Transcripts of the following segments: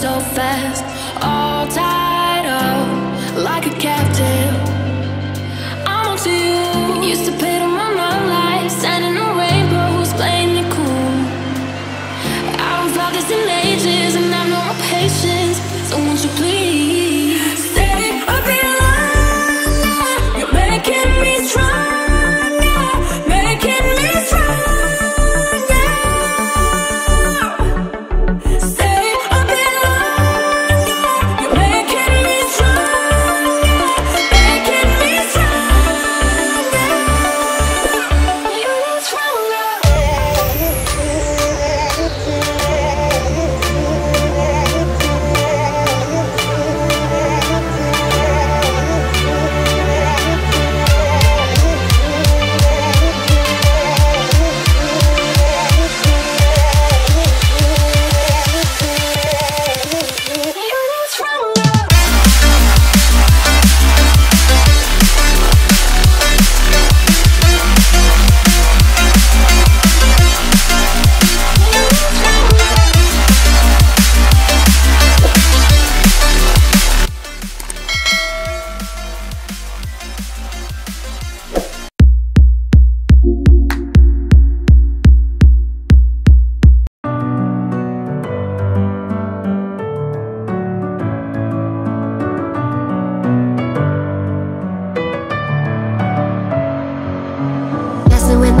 so fast All tied up like a captive. I'm on to you. Used to pay to my mom life Sending a rainbow playing it cool? I haven't felt this in ages And I've no patience. So won't you please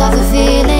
love the feeling.